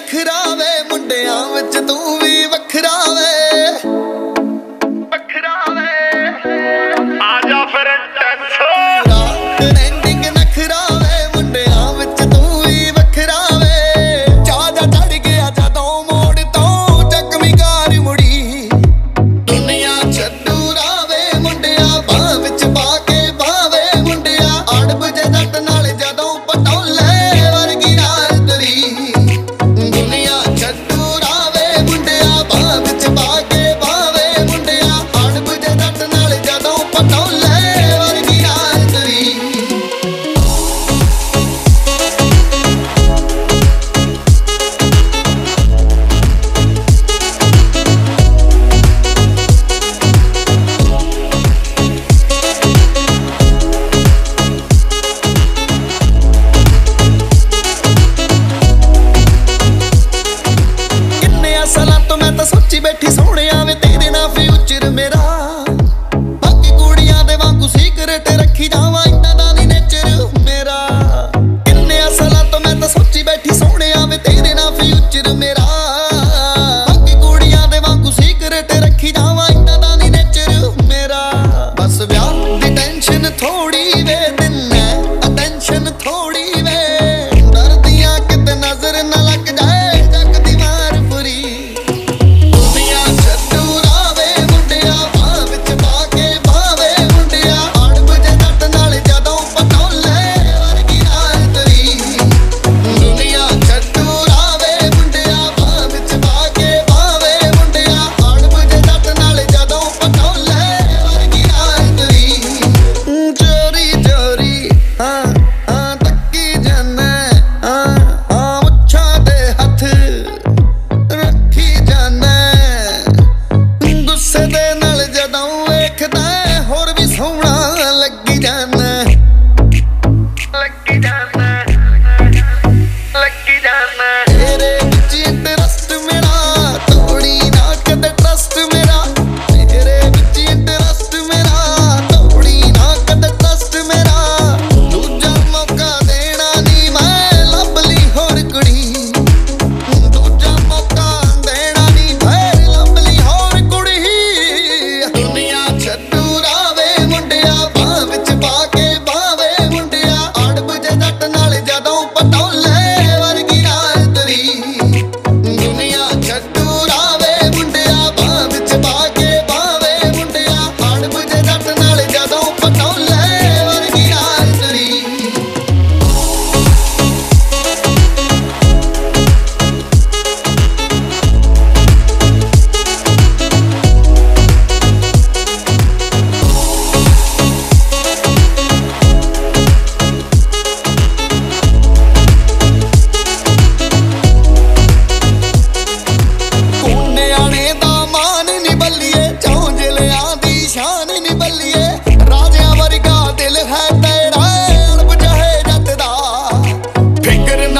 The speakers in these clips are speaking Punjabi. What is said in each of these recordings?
ਨਖਰਾ ਵੇ ਮੁੰਡਿਆਂ ਵਿੱਚ ਤੂੰ ਵੀ ਵੱਖਰਾ ਵੇ। eres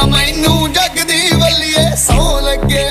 ਨਾ ਮੈਨੂੰ ਜਗਦੀ ਵੱਲੀਏ ਸੌ ਲੱਗੇ